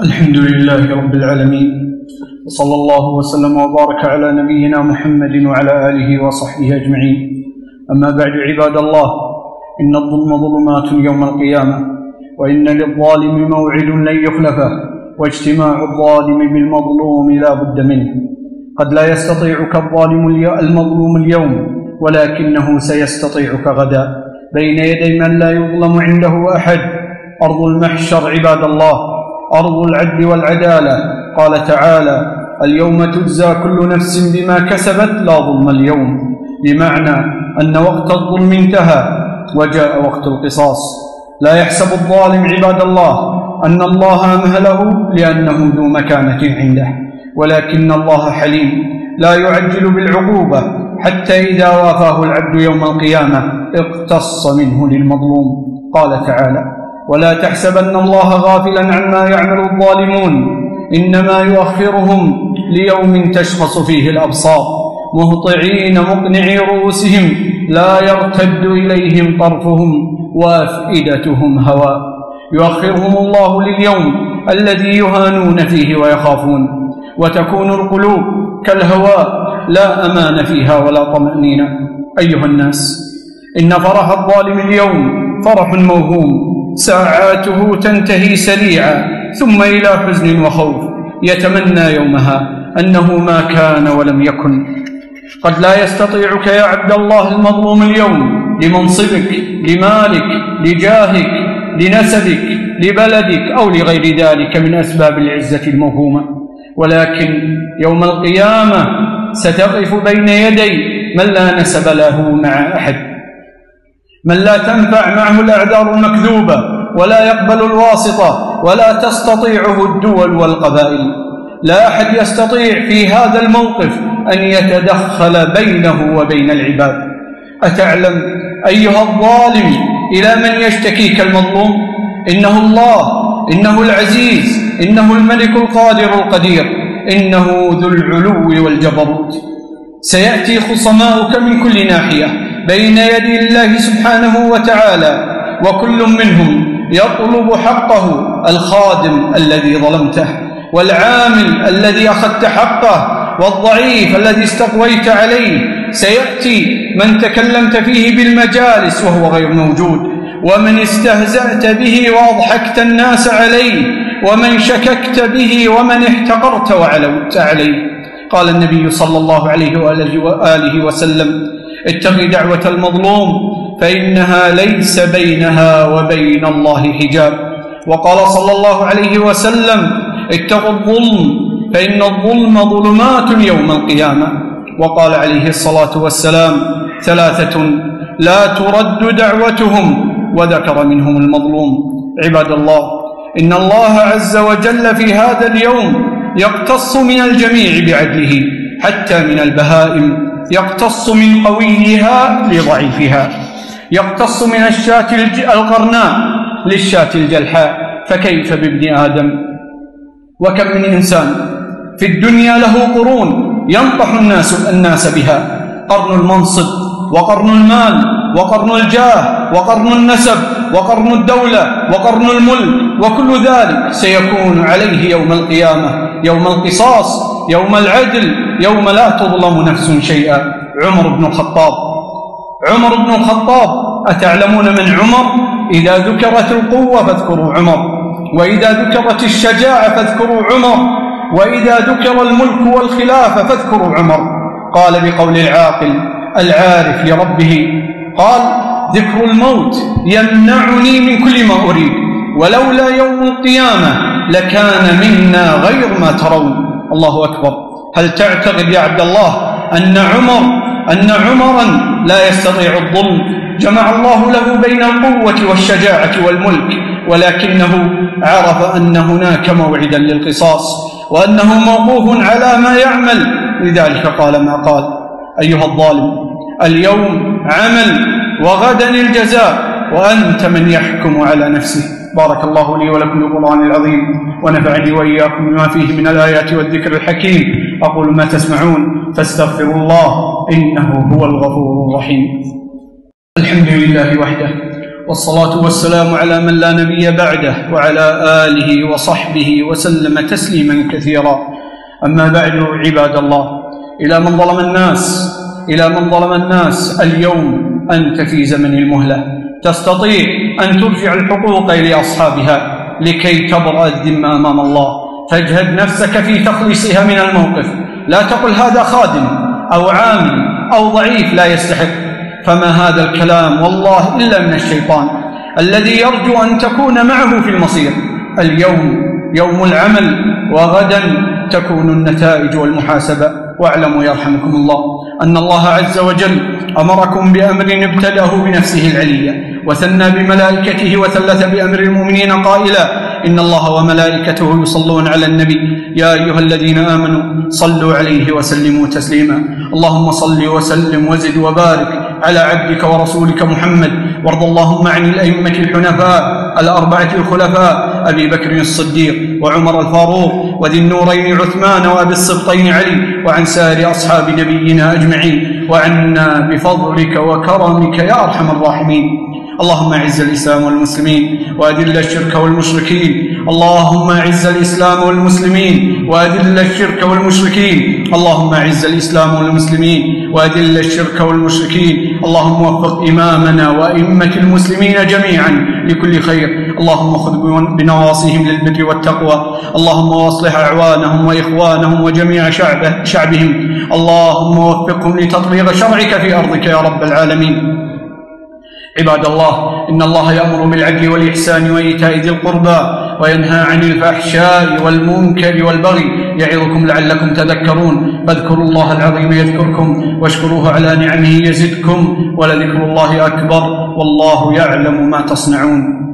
الحمد لله رب العالمين. وصلى الله وسلم وبارك على نبينا محمد وعلى آله وصحبه أجمعين. أما بعد عباد الله إن الظلم ظلمات يوم القيامة وإن للظالم موعد لن يخلفه واجتماع الظالم بالمظلوم لا بد منه. قد لا يستطيعك الظالم المظلوم اليوم ولكنه سيستطيعك غدا. بين يدي من لا يظلم عنده أحد. أرض المحشر عباد الله. أرض العدل والعدالة. قال تعالى اليوم تجزى كل نفس بما كسبت لا ظلم اليوم. بمعنى أن وقت الظلم انتهى وجاء وقت القصاص. لا يحسب الظالم عباد الله أن الله أمهله لأنه ذو مكانة عنده. ولكن الله حليم. لا يعجل بالعقوبة حتى إذا وافاه العبد يوم القيامة اقتص منه للمظلوم. قال تعالى ولا تحسبن الله غافلا عما يعمل الظالمون إنما يؤخرهم ليوم تشخص فيه الأبصار مهطعين مقنعي رؤوسهم لا يرتد إليهم طرفهم وأفئدتهم هواء يؤخرهم الله لليوم الذي يهانون فيه ويخافون وتكون القلوب كالهواء لا أمان فيها ولا طمأنينة. أيها الناس إن فرح الظالم اليوم فرح موهوم ساعاته تنتهي سريعا ثم إلى حزن وخوف يتمنى يومها أنه ما كان ولم يكن. قد لا يستطيعك يا عبد الله المظلوم اليوم لمنصبك لمالك لجاهك لنسبك لبلدك أو لغير ذلك من أسباب العزة الموهومة. ولكن يوم القيامة ستقف بين يدي من لا نسب له مع أحد. من لا تنفع معه الأعذار المكذوبة ولا يقبل الواسطة ولا تستطيعه الدول والقبائل. لا أحد يستطيع في هذا الموقف أن يتدخل بينه وبين العباد. أتعلم أيها الظالم إلى من يشتكيك المظلوم إنه الله إنه العزيز إنه الملك القادر القدير إنه ذو العلو والجبروت. سيأتي خصماؤك من كل ناحية. بين يدي الله سبحانه وتعالى وكل منهم يطلب حقه الخادم الذي ظلمته والعامل الذي أخذت حقه والضعيف الذي استقويت عليه. سيأتي من تكلمت فيه بالمجالس وهو غير موجود. ومن استهزأت به وأضحكت الناس عليه ومن شككت به ومن احتقرت وعلوت عليه. قال النبي صلى الله عليه وآله وسلم اتق دعوة المظلوم فإنها ليس بينها وبين الله حجاب. وقال صلى الله عليه وسلم اتقوا الظلم فإن الظلم ظلمات يوم القيامة. وقال عليه الصلاة والسلام ثلاثة لا ترد دعوتهم وذكر منهم المظلوم. عباد الله إن الله عز وجل في هذا اليوم يقتص من الجميع بعدله حتى من البهائم. يقتص من قويها لضعيفها. يقتص من الشاة القرناء للشاة الجلحاء. فكيف بابن آدم؟ وكم من إنسان في الدنيا له قرون ينطح الناس الناس بها. قرن المنصب وقرن المال وقرن الجاه وقرن النسب وقرن الدولة وقرن الملك وكل ذلك سيكون عليه يوم القيامة يوم القصاص يوم العدل يوم لا تظلم نفس شيئا. عمر بن الخطاب. عمر بن الخطاب أتعلمون من عمر؟ إذا ذكرت القوة فاذكروا عمر. وإذا ذكرت الشجاعة فاذكروا عمر. وإذا ذكر الملك والخلافة فاذكروا عمر. قال بقول العاقل العارف لربه قال ذكر الموت يمنعني من كل ما أريد. ولولا يوم القيامة لكان منا غير ما ترون. الله أكبر. هل تعتقد يا عبد الله أن عمر أن عمرا لا يستطيع الظلم؟ جمع الله له بين القوة والشجاعة والملك ولكنه عرف أن هناك موعدا للقصاص وأنه موقوف على ما يعمل. لذلك قال ما قال أيها الظالم اليوم عمل وغدا الجزاء وأنت من يحكم على نفسه. بارك الله لي ولكم بالقرآن العظيم ونفعني وإياكم بما فيه من الآيات والذكر الحكيم. أقول ما تسمعون فاستغفروا الله إنه هو الغفور الرحيم. الحمد لله وحده والصلاة والسلام على من لا نبي بعده وعلى آله وصحبه وسلم تسليما كثيرا. أما بعد عباد الله إلى من ظلم الناس إلى من ظلم الناس اليوم أنت في زمن المهلة. تستطيع أن ترجع الحقوق إلى أصحابها لكي تبرأ الذمة أمام الله. فاجهد نفسك في تخليصها من الموقف. لا تقل هذا خادم أو عامل أو ضعيف لا يستحق. فما هذا الكلام والله إلا من الشيطان الذي يرجو أن تكون معه في المصير. اليوم يوم العمل وغدا تكون النتائج والمحاسبة. واعلموا يرحمكم الله أن الله عز وجل أمركم بأمر ابتدأه بنفسه العلية وثنى بملائكته وثلث بأمر المؤمنين قائلا إن الله وملائكته يصلون على النبي. يا أيها الذين آمنوا صلوا عليه وسلموا تسليما. اللهم صل وسلم وزد وبارك على عبدك ورسولك محمد. وارض اللهم عن الأئمة الحنفاء الأربعة الخلفاء أبي بكر الصديق وعمر الفاروق وذي النورين عثمان وأبي السبطين علي وعن سائر أصحاب نبينا أجمعين. وعنا بفضلك وكرمك يا أرحم الراحمين. اللهم اعز الإسلام والمسلمين وأذل الشرك والمشركين. اللهم اعز الإسلام والمسلمين وأذل الشرك والمشركين. اللهم اعز الإسلام والمسلمين وأذل الشرك والمشركين. اللهم وفق إمامنا وأئمة المسلمين جميعا لكل خير. اللهم خذ بنواصيهم للبر والتقوى. اللهم واصلح أعوانهم وإخوانهم وجميع شعبه شعبهم. اللهم وفقهم لتطبيق شرعك في أرضك يا رب العالمين. عباد الله إن الله يأمر بالعدل والإحسان وإيتاء ذي القربى وينهى عن الفحشاء والمنكر والبغي يعظكم لعلكم تذكرون. فاذكروا الله العظيم يذكركم واشكروه على نعمه يزدكم ولذكر الله أكبر والله يعلم ما تصنعون.